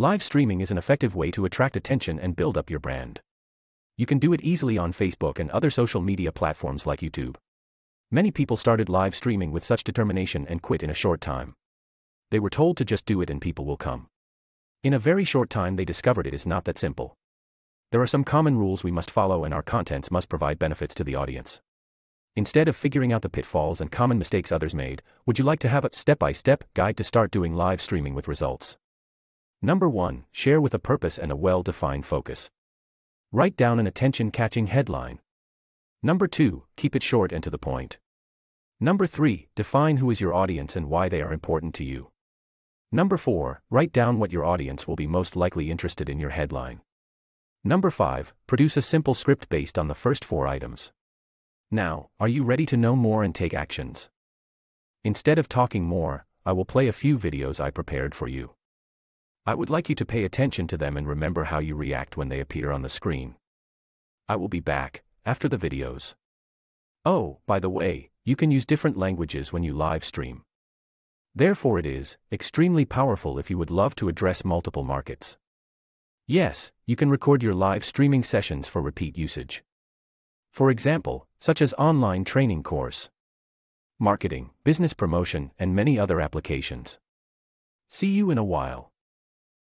Live streaming is an effective way to attract attention and build up your brand. You can do it easily on Facebook and other social media platforms like YouTube. Many people started live streaming with such determination and quit in a short time. They were told to just do it and people will come. In a very short time, they discovered it is not that simple. There are some common rules we must follow, and our contents must provide benefits to the audience. Instead of figuring out the pitfalls and common mistakes others made, would you like to have a step by step guide to start doing live streaming with results? Number 1 Share with a purpose and a well defined focus. Write down an attention catching headline. Number 2, keep it short and to the point. Number 3, define who is your audience and why they are important to you. Number 4, write down what your audience will be most likely interested in your headline. Number 5, produce a simple script based on the first four items. Now, are you ready to know more and take actions? Instead of talking more, I will play a few videos I prepared for you. I would like you to pay attention to them and remember how you react when they appear on the screen. I will be back after the videos. Oh, by the way, you can use different languages when you live stream. Therefore, it is extremely powerful if you would love to address multiple markets. Yes, you can record your live streaming sessions for repeat usage. For example, such as online training course, marketing, business promotion, and many other applications. See you in a while.